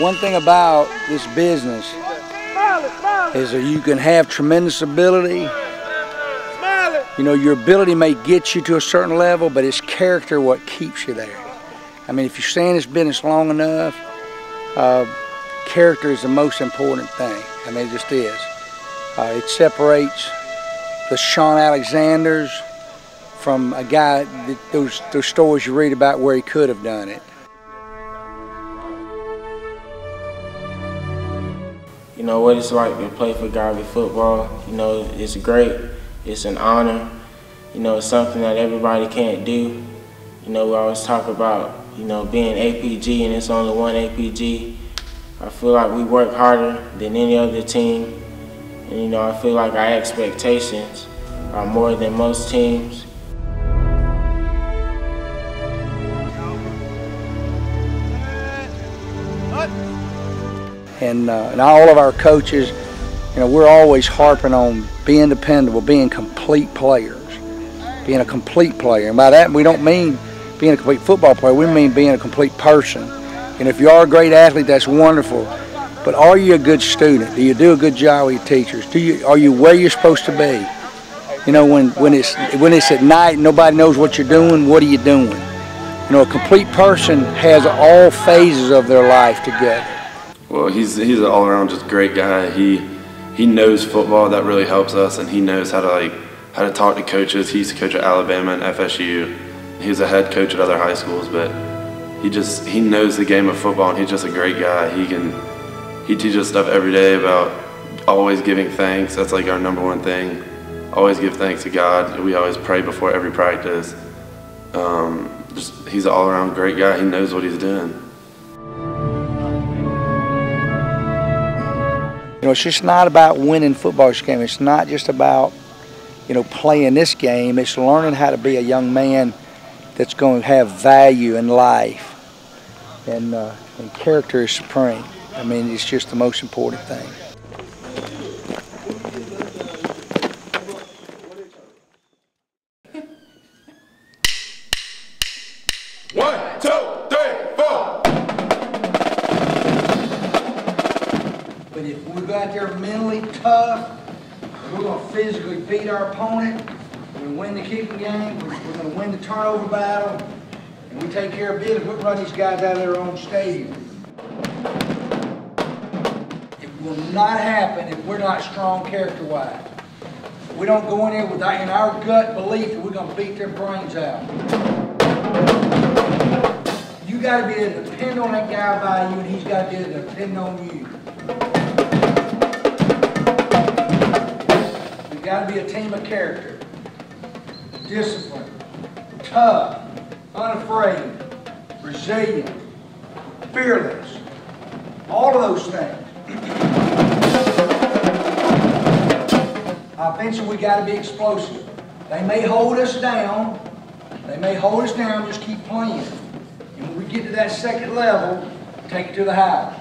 one thing about this business is that you can have tremendous ability. You know, your ability may get you to a certain level, but it's character what keeps you there. I mean, if you stay in this business long enough, uh, character is the most important thing. I mean, it just is. Uh, it separates the Shaun Alexanders from a guy, that, those, those stories you read about where he could have done it. You know what it's like to play for Godby football. You know, it's great. It's an honor. You know, it's something that everybody can't do. You know, we always talk about, you know, being APG and it's only one APG. I feel like we work harder than any other team. And, you know, I feel like our expectations are more than most teams. And, uh, and all of our coaches, you know, we're always harping on being dependable, being complete players, being a complete player. And by that, we don't mean being a complete football player. We mean being a complete person. And if you are a great athlete, that's wonderful. But are you a good student? Do you do a good job with your teachers? Do you are you where you're supposed to be? You know, when when it's when it's at night, nobody knows what you're doing. What are you doing? You know, a complete person has all phases of their life together. Well, he's he's an all-around just great guy. He he knows football. That really helps us, and he knows how to like how to talk to coaches. He used to coach at Alabama and FSU. He was a head coach at other high schools, but he just he knows the game of football, and he's just a great guy. He can he teaches stuff every day about always giving thanks. That's like our number one thing. Always give thanks to God. We always pray before every practice. Um, just, he's an all-around great guy. He knows what he's doing. You know, it's just not about winning football game. It's not just about, you know, playing this game. It's learning how to be a young man that's going to have value in life. And, uh, and character is supreme. I mean, it's just the most important thing. If we go out there mentally tough, we're going to physically beat our opponent, we're going to win the kicking game, we're, we're going to win the turnover battle, and we take care of business, we'll run these guys out of their own stadium. It will not happen if we're not strong character-wise. We don't go in there with our, in our gut belief that we're going to beat their brains out. You got to be able to depend on that guy by you, and he's got to be able to depend on you. We've got to be a team of character, disciplined, tough, unafraid, resilient, fearless, all of those things. Offensively, we got to be explosive. They may hold us down. They may hold us down. Just keep playing. And when we get to that second level, take it to the house.